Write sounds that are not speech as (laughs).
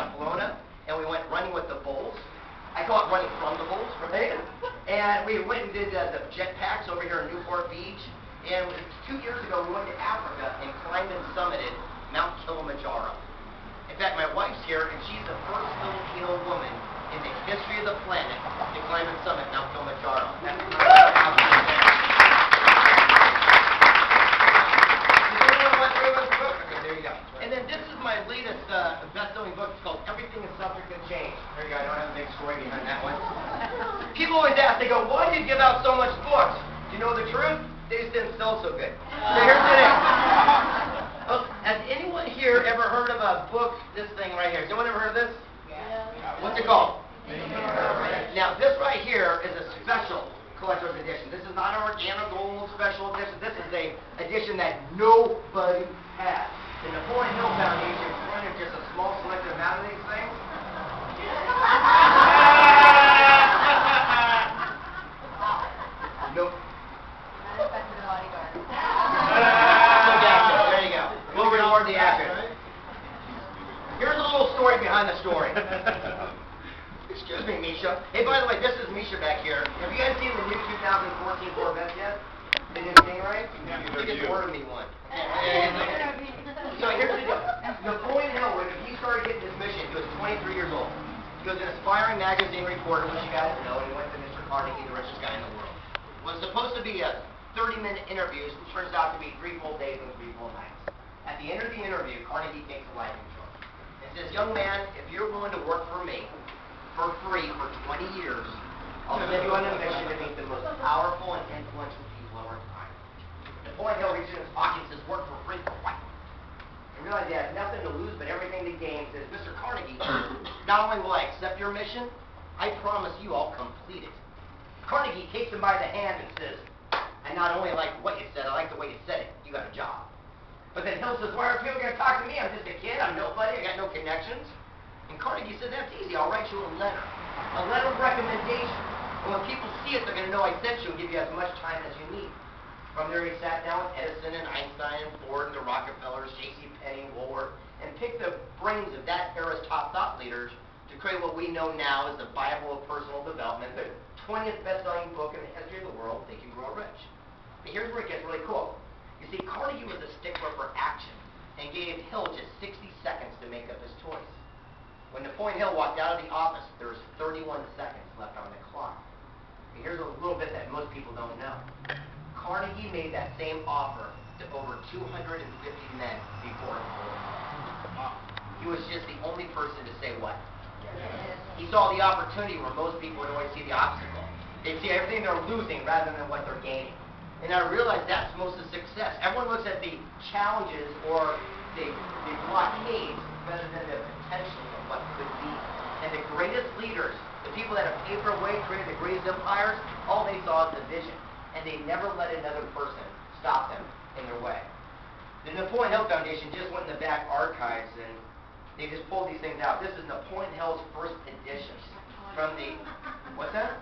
Pamplona, and we went running with the bulls. I call it running from the bulls, right? (laughs) And we went and did uh, the jetpacks over here in Newport Beach. And two years ago, we went to Africa and climbed and summited Mount Kilimanjaro. In fact, my wife's here, and she's the first Filipino woman in the history of the planet to climb and summit Mount Kilimanjaro. (laughs) That's there you go. And then this is my latest uh, best-selling book. It's called Everything is Subject to Change. There you go. I don't have a big story behind that one. People always ask, they go, why do you give out so much books? Do you know the truth? They just didn't sell so good. So here's the thing. Oh, has anyone here ever heard of a book, this thing right here? Has anyone ever heard of this? Yeah. What's it called? Now, this right here is a special collector's edition. This is not an organic special edition. This is a edition that nobody has. The Napoleon Hill Foundation printed just a small selected amount of these things. Nope. Look after it. There you go. We'll reward the actor. Here's a little story behind the story. (laughs) Excuse me, Misha. Hey, by the way, this is Misha back here. Have you guys seen the new 2014 Corvette yet? They didn't say right? You just ordered me one. (laughs) So here's the deal. Napoleon Hill, when he started getting his mission, he was 23 years old. He was an aspiring magazine reporter, which you guys know, and he went to Mr. Carnegie, the richest guy in the world. Was supposed to be a 30-minute interview, which turns out to be three full days and three full nights. At the end of the interview, Carnegie takes a life insurance and says, young man, if you're willing to work for me for free for 20 years, I'll send you on a mission to meet the most powerful and influential people of our time. Napoleon Hill reaches in his pocket and says, work for free for what? And realized he has nothing to lose but everything to gain. Says, Mr. Carnegie, (coughs) not only will I accept your mission, I promise you I'll complete it. Carnegie takes him by the hand and says, I not only like what you said, I like the way you said it. You got a job. Then Hill says, why are people going to talk to me? I'm just a kid. I'm nobody. I got no connections. And Carnegie said, that's easy. I'll write you a letter. A letter of recommendation. And when people see it, they're going to know I sent you and give you as much time as you need. From there, he sat down with Edison and Einstein and Ford and the Rockefellers, J.C. Penney, Woolworth, and picked the brains of that era's top thought leaders to create what we know now as the Bible of personal development, the 20th best-selling book in the history of the world, Think and Grow Rich. But here's where it gets really cool. You see, Carnegie was a stickler for action and gave Hill just 60 seconds to make up his choice. When Napoleon Hill walked out of the office, there was 31 seconds left on the clock. And here's a little bit that most people don't know. Carnegie made that same offer to over 250 men before. He was just the only person to say what? He saw the opportunity where most people would always see the obstacle. They see everything they're losing rather than what they're gaining. And I realized that's most of success. Everyone looks at the challenges or the, the blockades rather than the potential of what could be. And the greatest leaders, the people that have paved their way, created the greatest empires, all they saw is the vision. And they never let another person stop them in their way. The Napoleon Hill Foundation just went in the back archives and they just pulled these things out. This is Napoleon Hill's first edition from the, what's that?